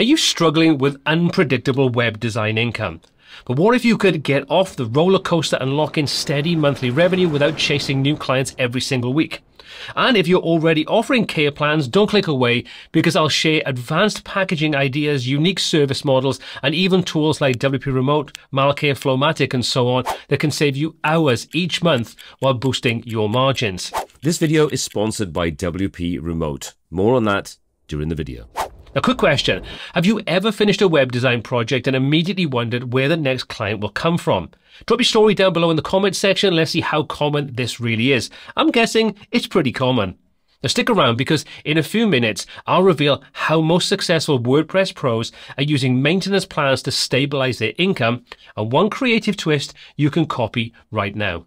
Are you struggling with unpredictable web design income? But what if you could get off the roller coaster and lock in steady monthly revenue without chasing new clients every single week? And if you're already offering care plans, don't click away because I'll share advanced packaging ideas, unique service models, and even tools like WP Remote, Malcare, Flowmatic, and so on that can save you hours each month while boosting your margins. This video is sponsored by WP Remote. More on that during the video. A quick question. Have you ever finished a web design project and immediately wondered where the next client will come from? Drop your story down below in the comments section. Let's see how common this really is. I'm guessing it's pretty common. Now stick around because in a few minutes, I'll reveal how most successful WordPress pros are using maintenance plans to stabilize their income and one creative twist you can copy right now.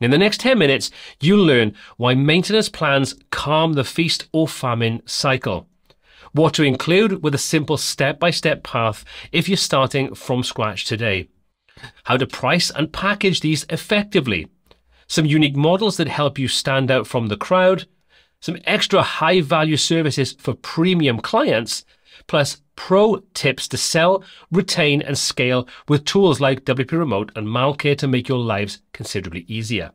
In the next 10 minutes, you'll learn why maintenance plans calm the feast or famine cycle what to include with a simple step-by-step path if you're starting from scratch today, how to price and package these effectively, some unique models that help you stand out from the crowd, some extra high value services for premium clients, plus pro tips to sell, retain, and scale with tools like WP Remote and Malcare to make your lives considerably easier.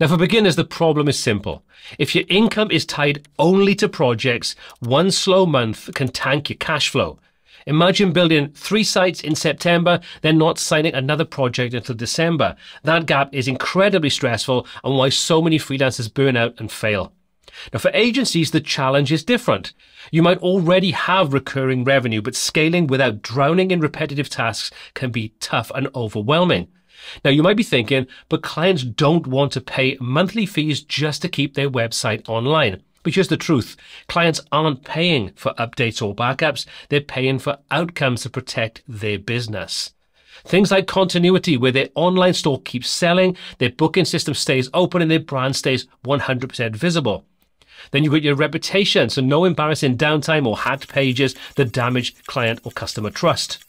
Now, for beginners, the problem is simple. If your income is tied only to projects, one slow month can tank your cash flow. Imagine building three sites in September, then not signing another project until December. That gap is incredibly stressful and why so many freelancers burn out and fail. Now, for agencies, the challenge is different. You might already have recurring revenue, but scaling without drowning in repetitive tasks can be tough and overwhelming. Now, you might be thinking, but clients don't want to pay monthly fees just to keep their website online. But here's the truth. Clients aren't paying for updates or backups. They're paying for outcomes to protect their business. Things like continuity, where their online store keeps selling, their booking system stays open, and their brand stays 100% visible. Then you've got your reputation, so no embarrassing downtime or hacked pages that damage client or customer trust.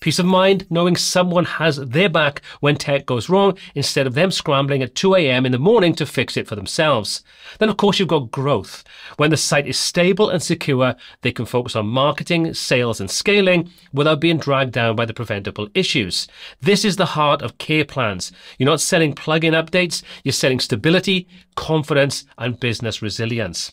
Peace of mind knowing someone has their back when tech goes wrong instead of them scrambling at 2 a.m. in the morning to fix it for themselves. Then, of course, you've got growth. When the site is stable and secure, they can focus on marketing, sales, and scaling without being dragged down by the preventable issues. This is the heart of care plans. You're not selling plugin updates, you're selling stability, confidence, and business resilience.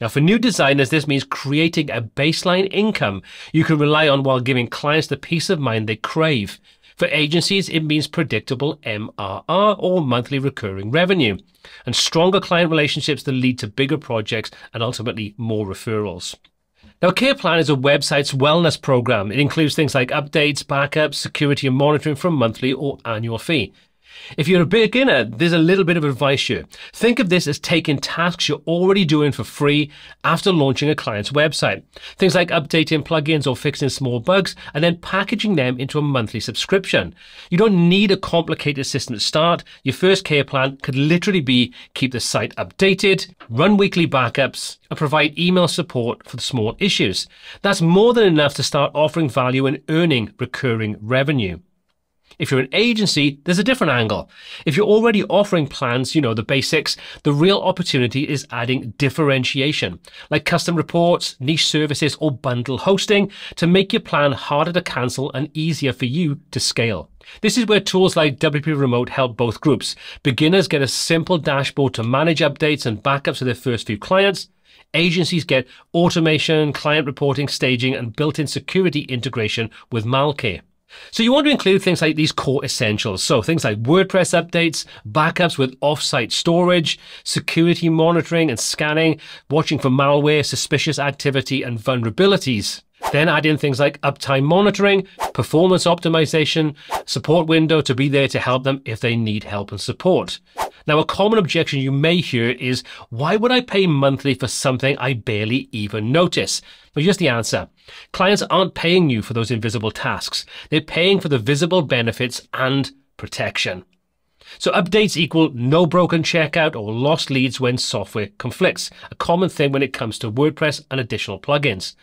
Now, for new designers, this means creating a baseline income you can rely on while giving clients the peace of mind they crave. For agencies, it means predictable MRR or monthly recurring revenue and stronger client relationships that lead to bigger projects and ultimately more referrals. Now, Care Plan is a website's wellness program. It includes things like updates, backups, security and monitoring for a monthly or annual fee. If you're a beginner, there's a little bit of advice here. Think of this as taking tasks you're already doing for free after launching a client's website. Things like updating plugins or fixing small bugs and then packaging them into a monthly subscription. You don't need a complicated system to start. Your first care plan could literally be keep the site updated, run weekly backups, and provide email support for the small issues. That's more than enough to start offering value and earning recurring revenue. If you're an agency, there's a different angle. If you're already offering plans, you know, the basics, the real opportunity is adding differentiation, like custom reports, niche services, or bundle hosting to make your plan harder to cancel and easier for you to scale. This is where tools like WP Remote help both groups. Beginners get a simple dashboard to manage updates and backups for their first few clients. Agencies get automation, client reporting, staging, and built-in security integration with Malcare. So you want to include things like these core essentials. So things like WordPress updates, backups with offsite storage, security monitoring and scanning, watching for malware, suspicious activity and vulnerabilities. Then add in things like uptime monitoring, performance optimization, support window to be there to help them if they need help and support. Now, a common objection you may hear is, why would I pay monthly for something I barely even notice? Well, here's the answer. Clients aren't paying you for those invisible tasks. They're paying for the visible benefits and protection. So updates equal no broken checkout or lost leads when software conflicts, a common thing when it comes to WordPress and additional plugins.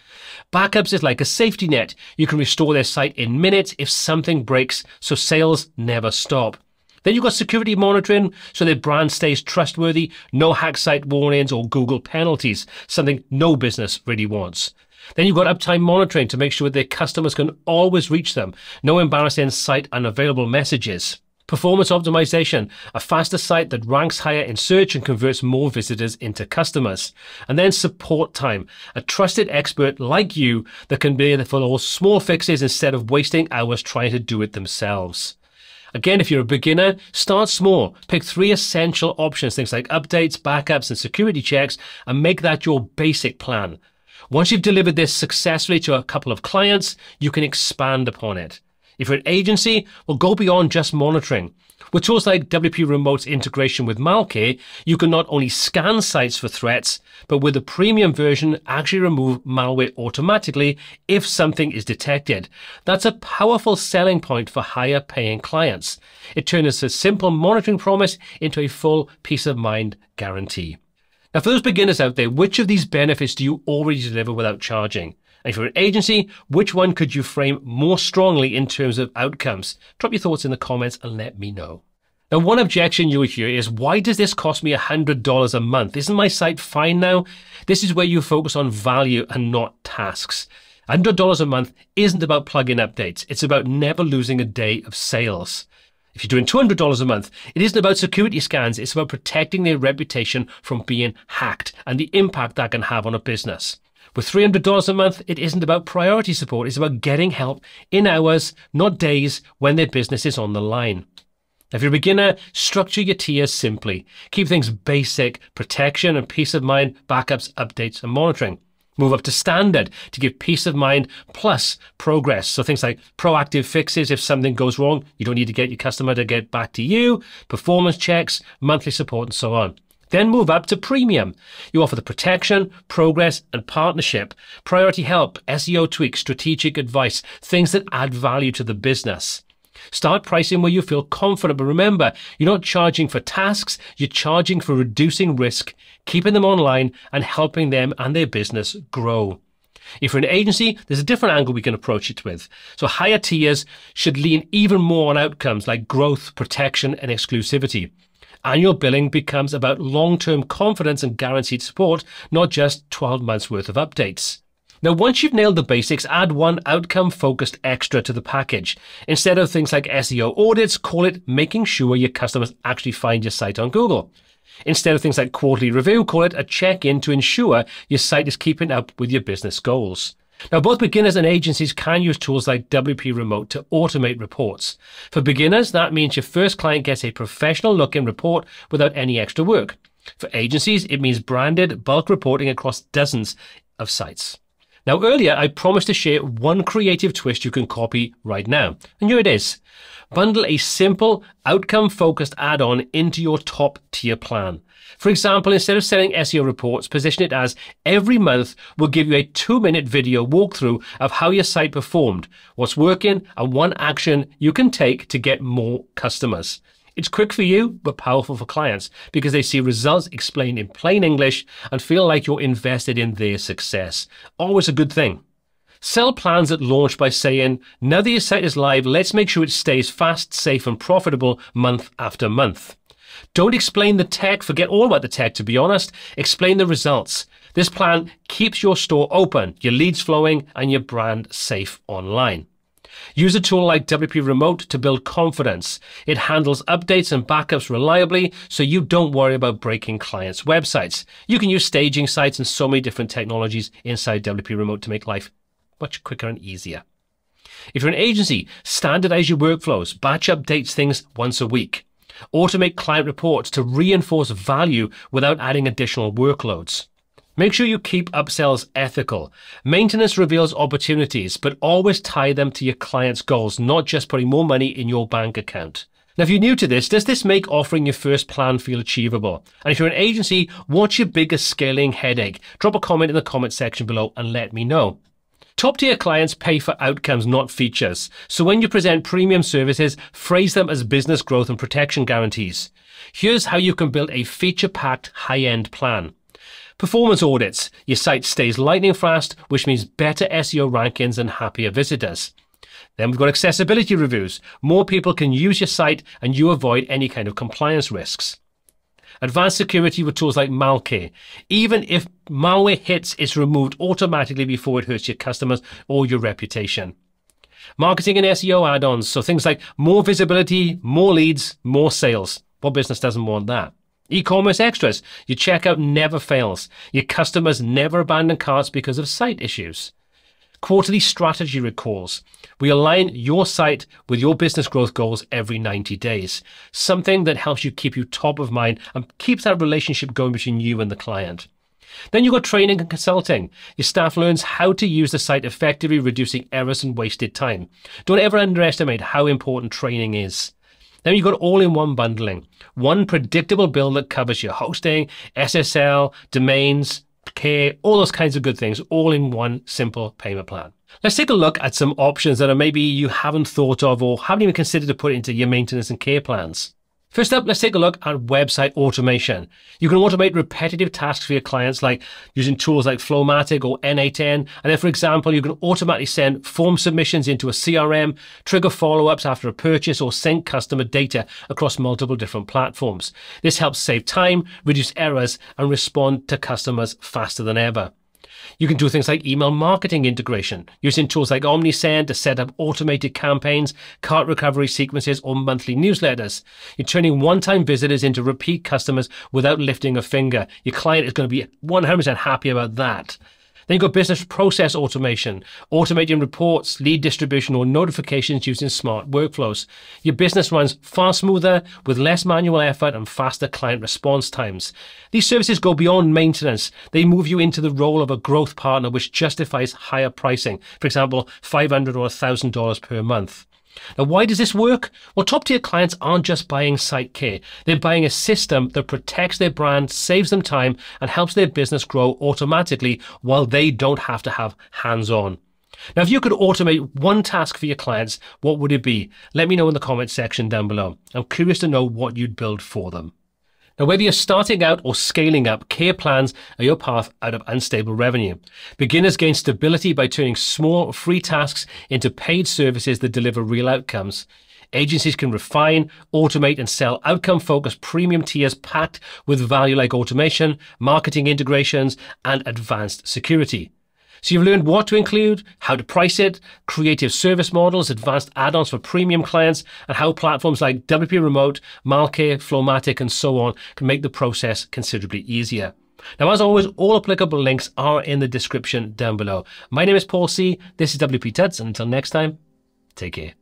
Backups is like a safety net. You can restore their site in minutes if something breaks, so sales never stop. Then you've got security monitoring so their brand stays trustworthy, no hack site warnings or Google penalties, something no business really wants. Then you've got uptime monitoring to make sure their customers can always reach them. No embarrassing site unavailable messages. Performance optimization, a faster site that ranks higher in search and converts more visitors into customers. And then support time, a trusted expert like you that can be there for all small fixes instead of wasting hours trying to do it themselves. Again, if you're a beginner, start small. Pick three essential options, things like updates, backups, and security checks, and make that your basic plan. Once you've delivered this successfully to a couple of clients, you can expand upon it. If you're an agency, well, go beyond just monitoring. With tools like WP Remote's integration with Malcare, you can not only scan sites for threats, but with the premium version, actually remove malware automatically if something is detected. That's a powerful selling point for higher paying clients. It turns a simple monitoring promise into a full peace of mind guarantee. Now, for those beginners out there, which of these benefits do you already deliver without charging? And if you're an agency, which one could you frame more strongly in terms of outcomes? Drop your thoughts in the comments and let me know. Now, one objection you'll hear is, why does this cost me $100 a month? Isn't my site fine now? This is where you focus on value and not tasks. $100 a month isn't about plugin updates. It's about never losing a day of sales. If you're doing $200 a month, it isn't about security scans, it's about protecting their reputation from being hacked and the impact that can have on a business. With $300 a month, it isn't about priority support, it's about getting help in hours, not days, when their business is on the line. If you're a beginner, structure your tiers simply. Keep things basic, protection and peace of mind, backups, updates, and monitoring. Move up to standard to give peace of mind plus progress. So things like proactive fixes if something goes wrong, you don't need to get your customer to get back to you, performance checks, monthly support, and so on. Then move up to premium. You offer the protection, progress, and partnership, priority help, SEO tweaks, strategic advice, things that add value to the business. Start pricing where you feel confident, but remember, you're not charging for tasks, you're charging for reducing risk, keeping them online, and helping them and their business grow. If you're an agency, there's a different angle we can approach it with. So higher tiers should lean even more on outcomes like growth, protection, and exclusivity. Annual billing becomes about long-term confidence and guaranteed support, not just 12 months worth of updates. Now, once you've nailed the basics, add one outcome focused extra to the package. Instead of things like SEO audits, call it making sure your customers actually find your site on Google. Instead of things like quarterly review, call it a check in to ensure your site is keeping up with your business goals. Now, both beginners and agencies can use tools like WP Remote to automate reports. For beginners, that means your first client gets a professional looking report without any extra work. For agencies, it means branded bulk reporting across dozens of sites. Now, earlier I promised to share one creative twist you can copy right now. And here it is. Bundle a simple, outcome focused add on into your top tier plan. For example, instead of selling SEO reports, position it as every month we'll give you a two minute video walkthrough of how your site performed, what's working, and one action you can take to get more customers. It's quick for you, but powerful for clients because they see results explained in plain English and feel like you're invested in their success. Always a good thing. Sell plans at launch by saying, now that your site is live, let's make sure it stays fast, safe, and profitable month after month. Don't explain the tech, forget all about the tech to be honest. Explain the results. This plan keeps your store open, your leads flowing, and your brand safe online. Use a tool like WP Remote to build confidence. It handles updates and backups reliably, so you don't worry about breaking clients' websites. You can use staging sites and so many different technologies inside WP Remote to make life much quicker and easier. If you're an agency, standardize your workflows, batch updates things once a week. Automate client reports to reinforce value without adding additional workloads. Make sure you keep upsells ethical. Maintenance reveals opportunities, but always tie them to your client's goals, not just putting more money in your bank account. Now, if you're new to this, does this make offering your first plan feel achievable? And if you're an agency, what's your biggest scaling headache? Drop a comment in the comment section below and let me know. Top tier clients pay for outcomes, not features. So when you present premium services, phrase them as business growth and protection guarantees. Here's how you can build a feature packed high end plan. Performance audits. Your site stays lightning fast, which means better SEO rankings and happier visitors. Then we've got accessibility reviews. More people can use your site and you avoid any kind of compliance risks. Advanced security with tools like Malcare. Even if malware hits, it's removed automatically before it hurts your customers or your reputation. Marketing and SEO add ons. So things like more visibility, more leads, more sales. What business doesn't want that? E commerce extras. Your checkout never fails. Your customers never abandon carts because of site issues. Quarterly strategy recalls. We align your site with your business growth goals every 90 days. Something that helps you keep you top of mind and keeps that relationship going between you and the client. Then you've got training and consulting. Your staff learns how to use the site effectively, reducing errors and wasted time. Don't ever underestimate how important training is. Then you've got all in one bundling. One predictable bill that covers your hosting, SSL, domains, care, all those kinds of good things, all in one simple payment plan. Let's take a look at some options that are maybe you haven't thought of or haven't even considered to put into your maintenance and care plans. First up, let's take a look at website automation. You can automate repetitive tasks for your clients like using tools like Flowmatic or N8N. And then, for example, you can automatically send form submissions into a CRM, trigger follow-ups after a purchase, or sync customer data across multiple different platforms. This helps save time, reduce errors, and respond to customers faster than ever. You can do things like email marketing integration, using tools like OmniSend to set up automated campaigns, cart recovery sequences, or monthly newsletters. You're turning one-time visitors into repeat customers without lifting a finger. Your client is going to be 100% happy about that. Then you've got business process automation, automating reports, lead distribution, or notifications using smart workflows. Your business runs far smoother with less manual effort and faster client response times. These services go beyond maintenance. They move you into the role of a growth partner, which justifies higher pricing. For example, 500 or $1,000 per month. Now, why does this work? Well, top tier clients aren't just buying site care. They're buying a system that protects their brand, saves them time, and helps their business grow automatically while they don't have to have hands on. Now, if you could automate one task for your clients, what would it be? Let me know in the comment section down below. I'm curious to know what you'd build for them. Now, whether you're starting out or scaling up, care plans are your path out of unstable revenue. Beginners gain stability by turning small, free tasks into paid services that deliver real outcomes. Agencies can refine, automate, and sell outcome focused premium tiers packed with value like automation, marketing integrations, and advanced security. So you've learned what to include, how to price it, creative service models, advanced add-ons for premium clients, and how platforms like WP Remote, Malcare, Flowmatic, and so on can make the process considerably easier. Now, as always, all applicable links are in the description down below. My name is Paul C. This is WP Tuts, and until next time, take care.